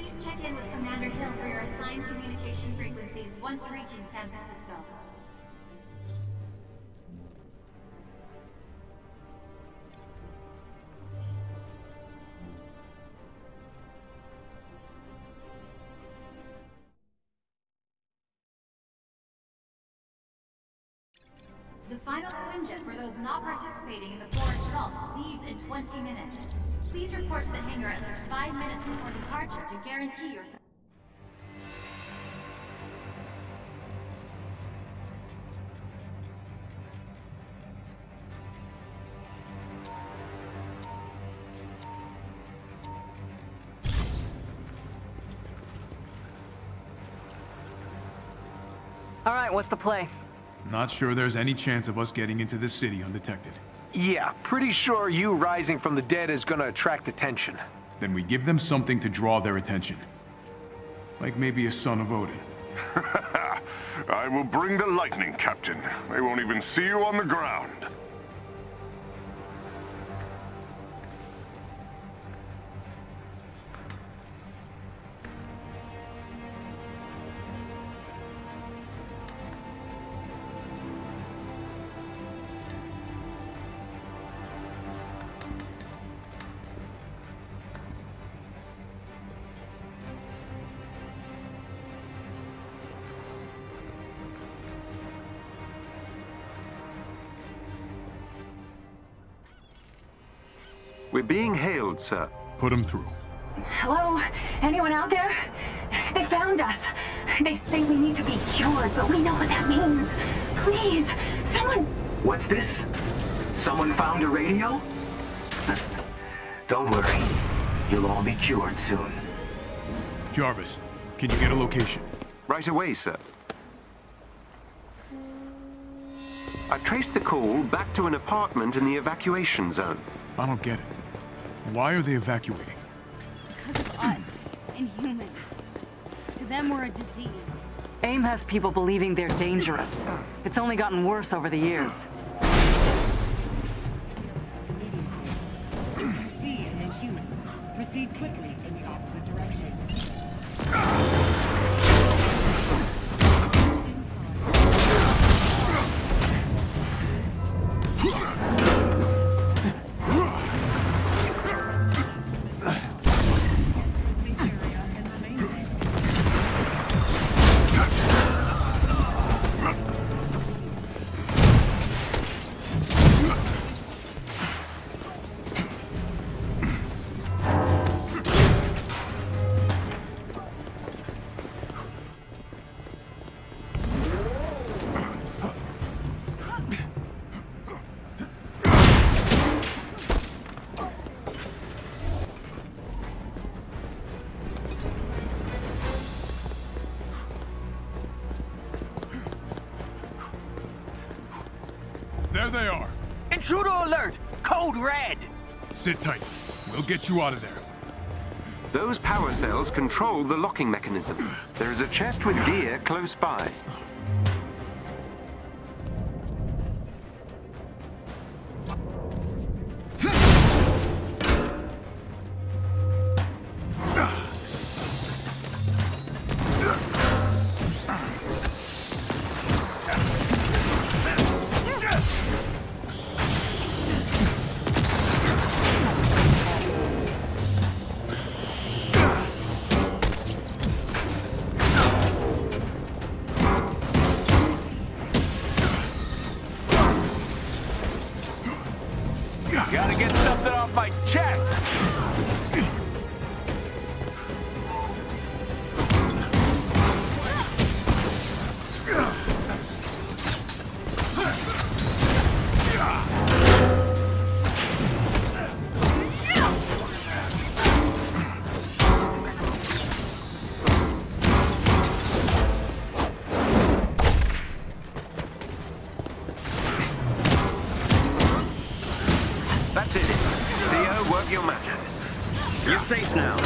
Please check in with Commander Hill for your assigned communication frequencies once reaching San Francisco. The final Quinjet for those not participating in the forest assault leaves in 20 minutes. Please report to the hangar at least five minutes before departure to guarantee your... All right, what's the play? Not sure there's any chance of us getting into this city undetected. Yeah, pretty sure you rising from the dead is gonna attract attention. Then we give them something to draw their attention. Like maybe a son of Odin. I will bring the lightning, Captain. They won't even see you on the ground. We're being hailed, sir. Put them through. Hello? Anyone out there? They found us. They say we need to be cured, but we know what that means. Please, someone... What's this? Someone found a radio? Don't worry. You'll all be cured soon. Jarvis, can you get a location? Right away, sir. I traced the call back to an apartment in the evacuation zone. I don't get it. Why are they evacuating? Because of us, inhumans. To them, we're a disease. AIM has people believing they're dangerous. It's only gotten worse over the years. There they are. Intruder alert! Code red! Sit tight. We'll get you out of there. Those power cells control the locking mechanism. There is a chest with gear close by. Off my chest! That's it. Work your magic. You're safe now.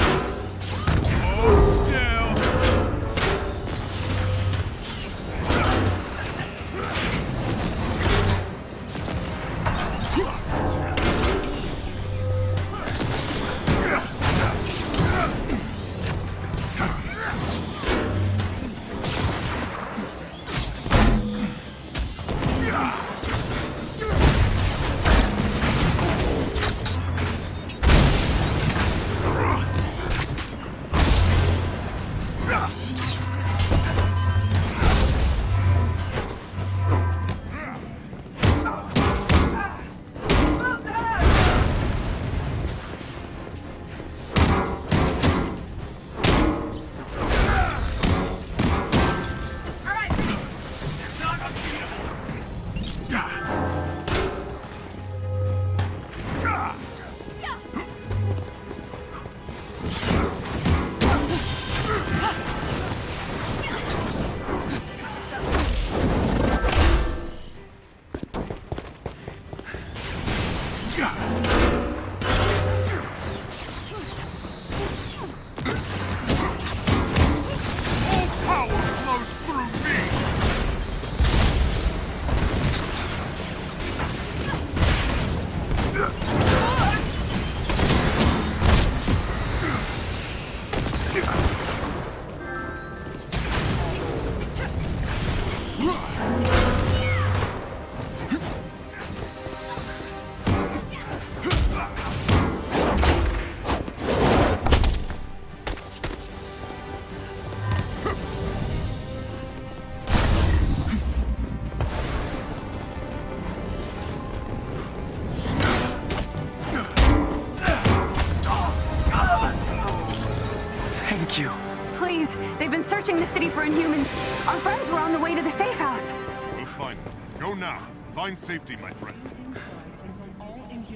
Searching the city for Inhumans. Our friends were on the way to the safe house. We'll find them. Go now. Find safety, my friend.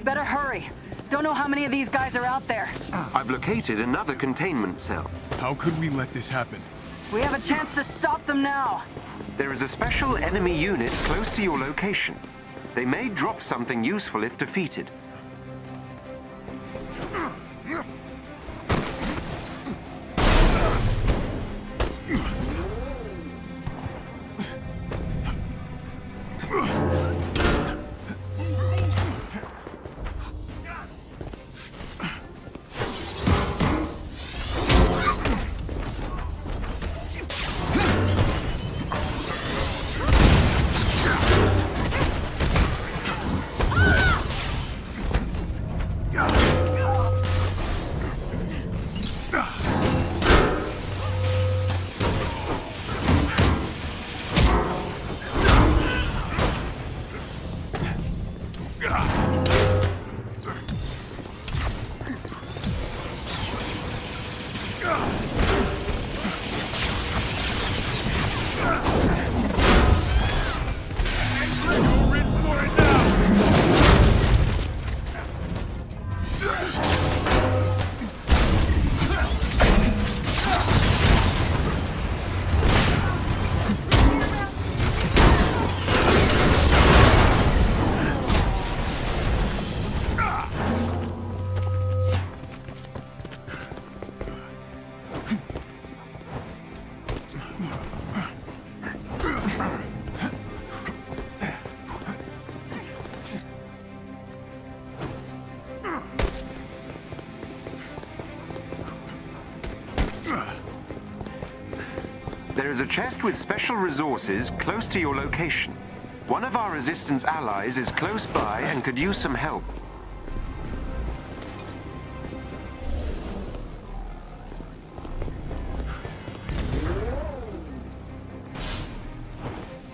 Better hurry. Don't know how many of these guys are out there. I've located another containment cell. How could we let this happen? We have a chance to stop them now. There is a special enemy unit close to your location. They may drop something useful if defeated. There is a chest with special resources close to your location. One of our resistance allies is close by and could use some help.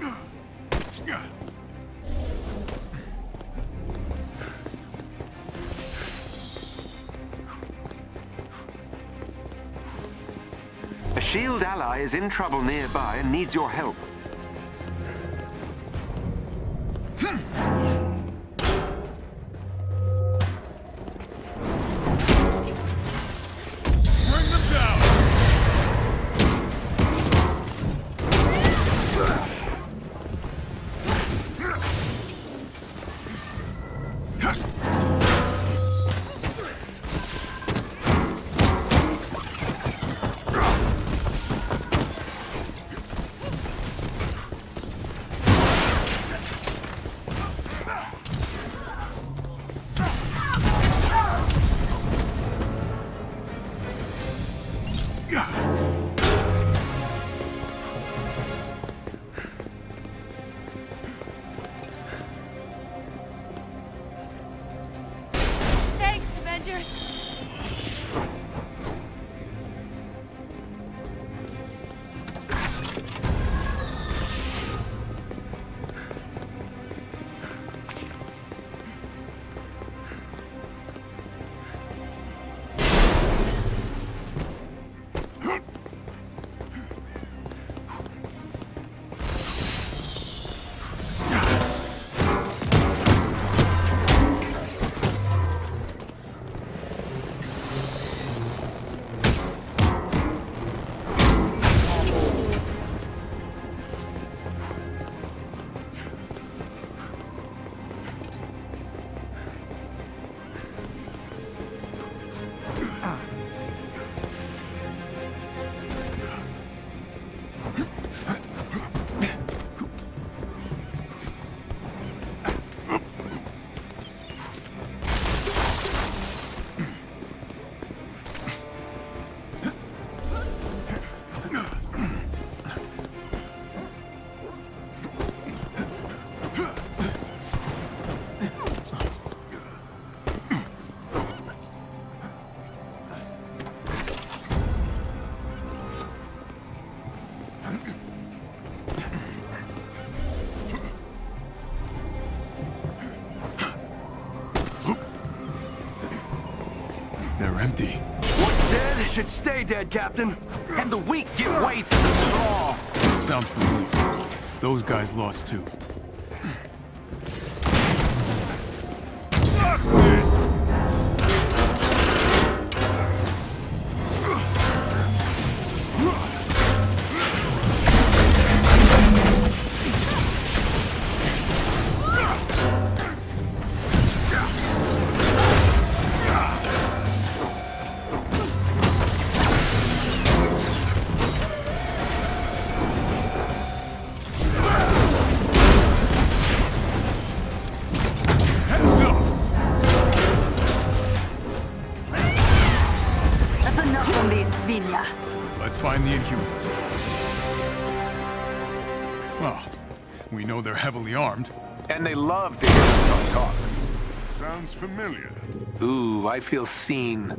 A shield ally is in trouble nearby and needs your help. Empty. What Dead should stay dead, Captain. And the weak give way to the strong. Sounds familiar. Those guys lost too. Armed. And they love to hear us talk. Sounds familiar. Ooh, I feel seen.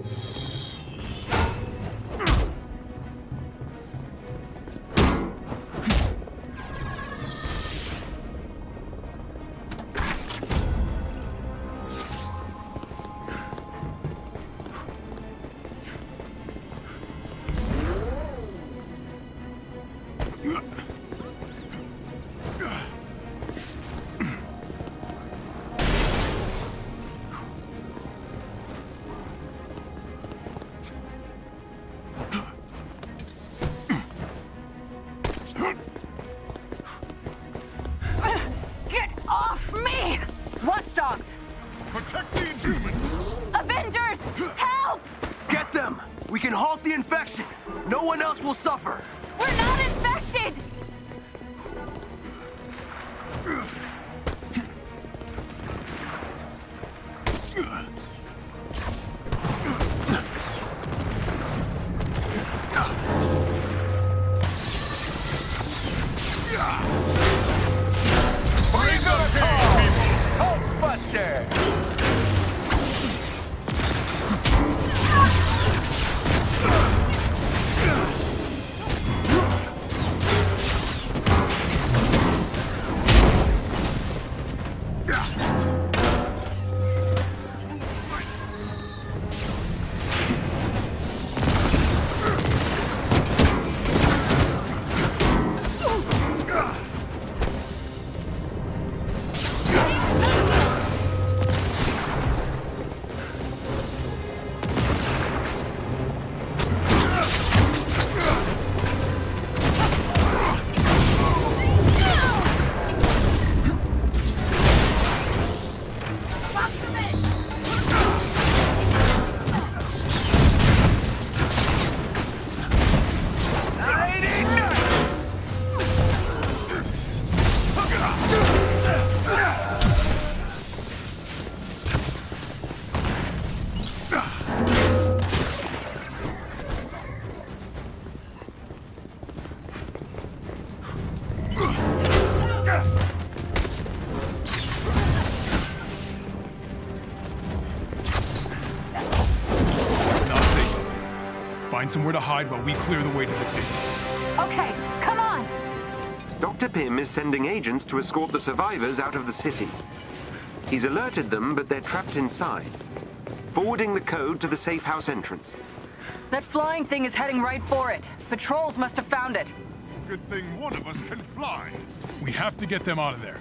Somewhere to hide while we clear the way to the safe Okay, come on! Dr. Pym is sending agents to escort the survivors out of the city. He's alerted them, but they're trapped inside. Forwarding the code to the safe house entrance. That flying thing is heading right for it. Patrols must have found it. Good thing one of us can fly. We have to get them out of there.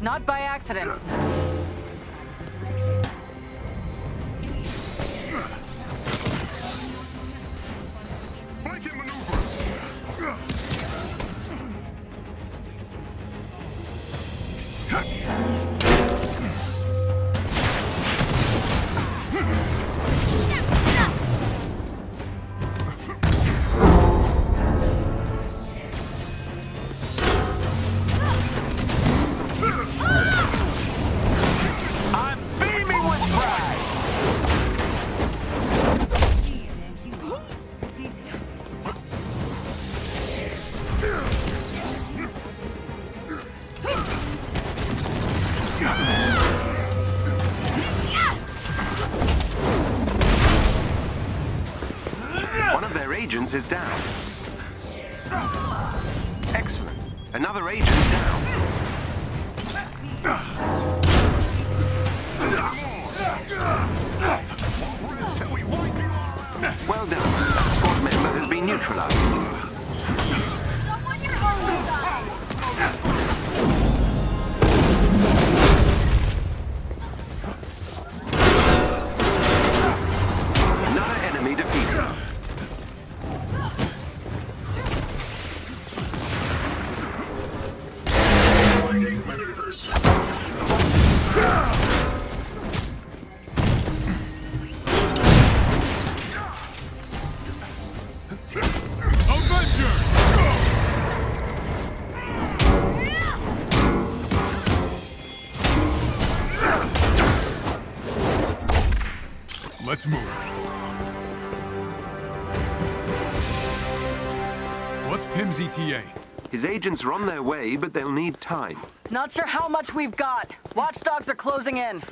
Not by accident. Agents is down. Excellent. Another agent down. Well done. That squad member has been neutralized. Let's move. What's Pym's ETA? His agents are on their way, but they'll need time. Not sure how much we've got. Watchdogs are closing in.